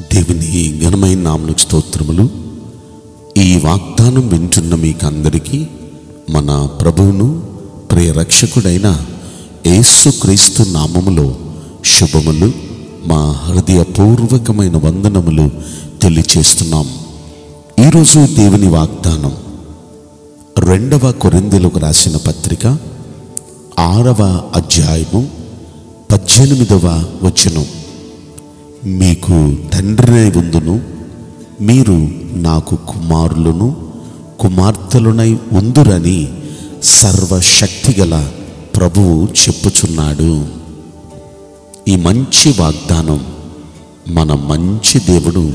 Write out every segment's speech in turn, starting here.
దేవుని ఘనమైన నామను స్తోత్రములు. ఈ వాగ్దానం వింటున్న మీకందరికీ మన ప్రభువును ప్రియరక్షకుడైన యేసుక్రీస్తు నామములో శుభములు. మా హృదయపూర్వకమైన వందనములు తెలియచేస్తున్నాం. ఈరోజు దేవుని వాగ్దానం. రెండవ కొరిందెలకు రాసిన పత్రిక ఆరవ అధ్యాయము పద్దెనిమిదవ వచనం. మీకు తండ్రినై ఉందును మీరు నాకు కుమారులను కుమార్తెలునై ఉందురని సర్వశక్తిగల ప్రభువు చెప్పుచున్నాడు. ఈ మంచి వాగ్దానం మన మంచి దేవుడు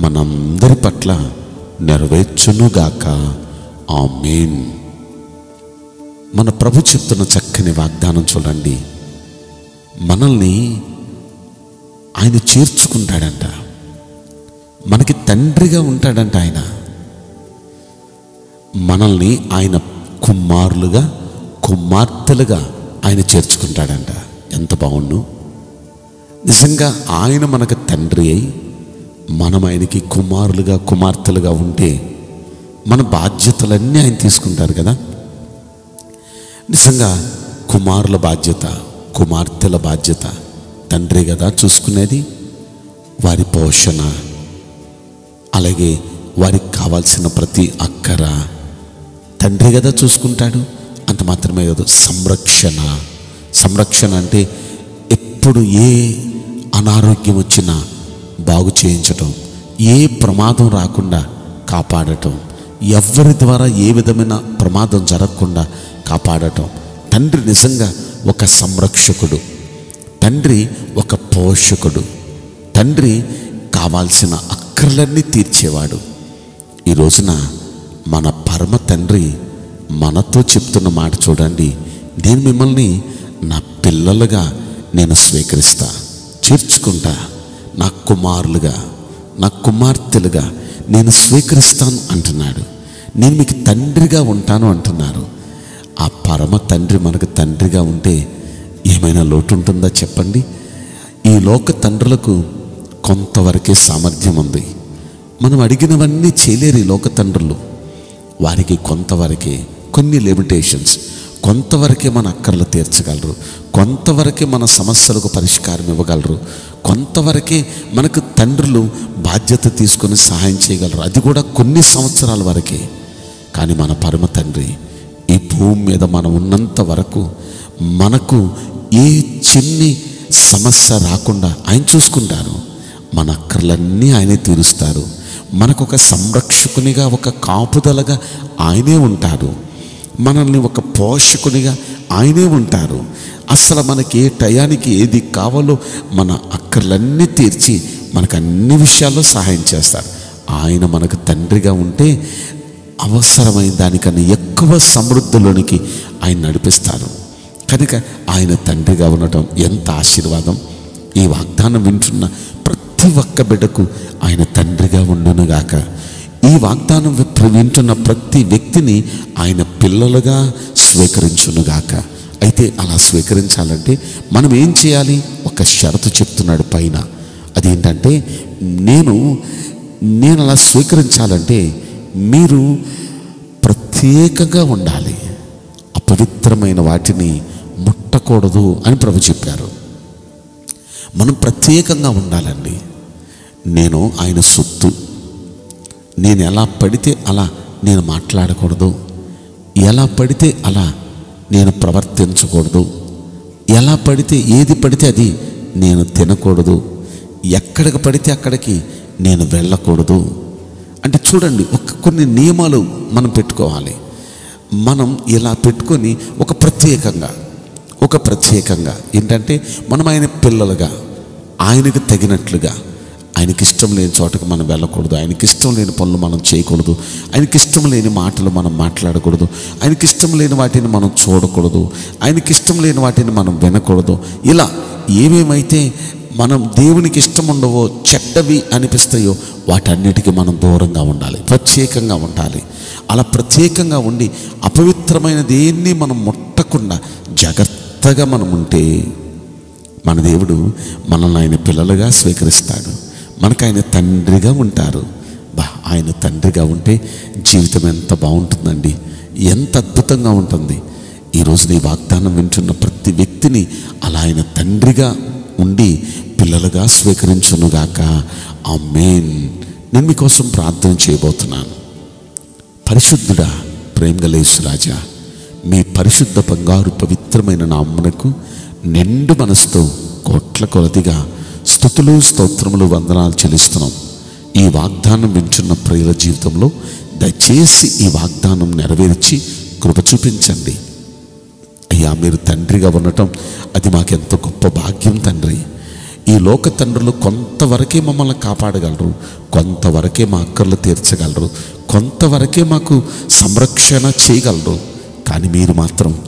మనందరి పట్ల నెరవేర్చునుగాక. మేన్ మన ప్రభు చెప్తున్న చక్కని వాగ్దానం చూడండి. మనల్ని ఆయన చేర్చుకుంటాడంట. మనకి తండ్రిగా ఉంటాడంట ఆయన. మనల్ని ఆయన కుమారులుగా కుమార్తెలుగా ఆయన చేర్చుకుంటాడంట. ఎంత బాగుండు. నిజంగా ఆయన మనకు తండ్రి అయి మనం ఆయనకి కుమారులుగా కుమార్తెలుగా ఉంటే మన బాధ్యతలన్నీ ఆయన తీసుకుంటారు కదా. నిజంగా కుమారుల బాధ్యత కుమార్తెల బాధ్యత తండ్రి కదా చూసుకునేది? వారి పోషణ. అలాగే వారికి కావాల్సిన ప్రతి అక్కర. తండ్రి కదా చూసుకుంటాడు. అంత మాత్రమే కాదు సంరక్షణ. సంరక్షణ అంటే ఎప్పుడు ఏ అనారోగ్యం వచ్చినా బాగు చేయించటం ఏ ప్రమాదం రాకుండా కాపాడటం ఎవరి ద్వారా ఏ విధమైన ప్రమాదం జరగకుండా కాపాడటం. తండ్రి నిజంగా ఒక సంరక్షకుడు. తండ్రి ఒక పోషకుడు. తండ్రి కావాల్సిన అక్కర్లన్నీ తీర్చేవాడు. ఈ రోజున మన పరమ తండ్రి మనతో చెప్తున్న మాట చూడండి. నేను మిమ్మల్ని నా పిల్లలుగా నేను స్వీకరిస్తా. చేర్చుకుంటా. నా కుమారులుగా నా కుమార్తెలుగా నేను స్వీకరిస్తాను అంటున్నాడు. నేను మీకు తండ్రిగా ఉంటాను అంటున్నారు. ఆ పరమ తండ్రి మనకు తండ్రిగా ఉంటే ఏమైనా లోటు ఉంటుందా చెప్పండి? ఈ లోక తండ్రులకు కొంతవరకే సామర్థ్యం ఉంది. మనం అడిగినవన్నీ చేయలేరు ఈ లోక తండ్రులు. వారికి కొంతవరకే కొన్ని లిమిటేషన్స్. కొంతవరకే మన అక్కర్లు తీర్చగలరు. కొంతవరకే మన సమస్యలకు పరిష్కారం ఇవ్వగలరు. కొంతవరకే మనకు తండ్రులు బాధ్యత తీసుకొని సహాయం చేయగలరు. అది కూడా కొన్ని సంవత్సరాల వరకే. కానీ మన పరమ తండ్రి ఈ భూమి మీద మనం ఉన్నంత వరకు మనకు ఏ చిన్ని సమస్య రాకుండా ఆయన చూసుకుంటారు. మన అక్కర్లన్నీ ఆయనే తీరుస్తారు. మనకు ఒక సంరక్షకునిగా ఒక కాపుదలగా ఆయనే ఉంటారు. మనల్ని ఒక పోషకునిగా ఆయనే ఉంటారు. అసలు మనకి ఏ టయానికి ఏది కావాలో మన అక్కర్లన్నీ తీర్చి మనకు అన్ని విషయాల్లో సహాయం చేస్తారు. ఆయన మనకు తండ్రిగా ఉంటే అవసరమైన దానికన్నా ఎక్కువ సమృద్ధిలోనికి ఆయన నడిపిస్తారు. కనుక ఆయన తండ్రిగా ఉండటం ఎంత ఆశీర్వాదం. ఈ వాగ్దానం వింటున్న ప్రతి ఒక్క బిడ్డకు ఆయన తండ్రిగా ఉండునుగాక. ఈ వాగ్దానం వింటున్న ప్రతి వ్యక్తిని ఆయన పిల్లలుగా స్వీకరించునుగాక. అయితే అలా స్వీకరించాలంటే మనం ఏం చేయాలి? ఒక షరతు చెప్తున్నాడు పైన. అదేంటంటే నేను నేను అలా స్వీకరించాలంటే మీరు ప్రత్యేకంగా ఉండాలి. అపవిత్రమైన వాటిని ముట్టకూడదు అని ప్రభు చెప్పారు. మనం ప్రత్యేకంగా ఉండాలండి. నేను ఆయన సొత్తు. నేను ఎలా పడితే అలా నేను మాట్లాడకూడదు. ఎలా పడితే అలా నేను ప్రవర్తించకూడదు. ఎలా పడితే ఏది పడితే అది నేను తినకూడదు. ఎక్కడికి పడితే అక్కడికి నేను వెళ్ళకూడదు. అంటే చూడండి ఒక కొన్ని నియమాలు మనం పెట్టుకోవాలి. మనం ఇలా పెట్టుకొని ఒక ప్రత్యేకంగా ఒక ప్రత్యేకంగా. ఏంటంటే మనం ఆయన పిల్లలుగా ఆయనకు తగినట్లుగా ఆయనకి ఇష్టం లేని చోటకు మనం వెళ్ళకూడదు. ఆయనకి ఇష్టం లేని పనులు మనం చేయకూడదు. ఆయనకి ఇష్టం లేని మాటలు మనం మాట్లాడకూడదు. ఆయనకి ఇష్టం లేని వాటిని మనం చూడకూడదు. ఆయనకి ఇష్టం లేని వాటిని మనం వినకూడదు. ఇలా ఏమేమైతే మనం దేవునికి ఇష్టం ఉండవో చెడ్డవి అనిపిస్తాయో వాటన్నిటికీ మనం దూరంగా ఉండాలి. ప్రత్యేకంగా ఉండాలి. అలా ప్రత్యేకంగా ఉండి అపవిత్రమైన దేన్ని మనం ముట్టకుండా జాగ్రత్తగా మనం ఉంటే మన దేవుడు మనల్ని ఆయన పిల్లలుగా స్వీకరిస్తాడు. మనకు ఆయన తండ్రిగా ఉంటారు. బా ఆయన తండ్రిగా ఉంటే జీవితం ఎంత బాగుంటుందండి. ఎంత అద్భుతంగా ఉంటుంది. ఈరోజు నీ వాగ్దానం వింటున్న ప్రతి వ్యక్తిని అలా ఆయన తండ్రిగా ఉండి పిల్లలుగా స్వీకరించునుగాక. ఆ మెయిన్ నేను మీకోసం ప్రార్థన చేయబోతున్నాను. పరిశుద్ధుడా ప్రేమగలేసు రాజా మీ పరిశుద్ధ బంగారు పవిత్రమైన నామ్మునకు నిండు మనసుతో కోట్ల కొలదిగా స్థుతులు స్తోత్రములు వందనాలు చెల్లిస్తున్నాం. ఈ వాగ్దానం వింటున్న ప్రియుల జీవితంలో దయచేసి ఈ వాగ్దానం నెరవేర్చి కృప చూపించండి. అయ్యా మీరు తండ్రిగా ఉండటం అది మాకెంత గొప్ప భాగ్యం తండ్రి. ఈ లోక తండ్రులు కొంతవరకే మమ్మల్ని కాపాడగలరు కొంతవరకే మా అక్కర్లు తీర్చగలరు కొంతవరకే మాకు సంరక్షణ చేయగలరు. కానీ మీరు మాత్రం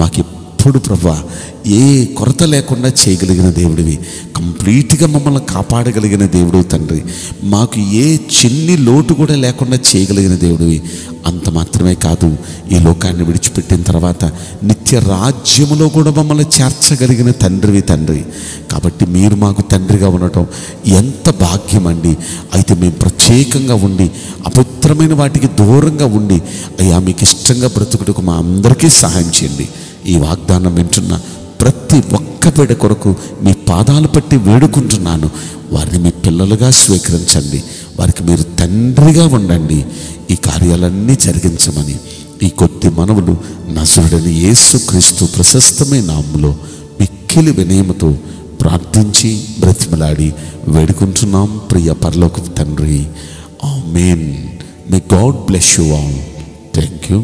మాకు ఎప్పుడు ప్రభా ఏ కొరత లేకుండా చేయగలిగిన దేవుడివి. కంప్లీట్గా మమ్మల్ని కాపాడగలిగిన దేవుడు తండ్రి. మాకు ఏ చిన్ని లోటు కూడా లేకుండా చేయగలిగిన దేవుడివి. అంత మాత్రమే కాదు ఈ లోకాన్ని విడిచిపెట్టిన తర్వాత నిత్య రాజ్యములో కూడా మమ్మల్ని చేర్చగలిగిన తండ్రివి తండ్రి. కాబట్టి మీరు మాకు తండ్రిగా ఉండటం ఎంత భాగ్యం అండి. అయితే మేము ప్రత్యేకంగా ఉండి అపవిత్రమైన వాటికి దూరంగా ఉండి అయ్యా మీకు ఇష్టంగా బ్రతుకుటకు మా అందరికీ సహాయం చేయండి. ఈ వాగ్దానం వింటున్న ప్రతి ఒక్క బిడ కొరకు మీ పాదాలు పట్టి వేడుకుంటున్నాను. వారిని మీ పిల్లలుగా స్వీకరించండి. వారికి మీరు తండ్రిగా ఉండండి. ఈ కార్యాలన్నీ జరిగించమని ఈ కొద్ది మనవులు నసురుడని యేసు క్రీస్తు ప్రశస్తమైన నామములో మిక్కిలి వినయముతో ప్రార్థించి బ్రతిమలాడి వేడుకుంటున్నాం ప్రియ పరలోక తండ్రి. Amen may God bless you all thank you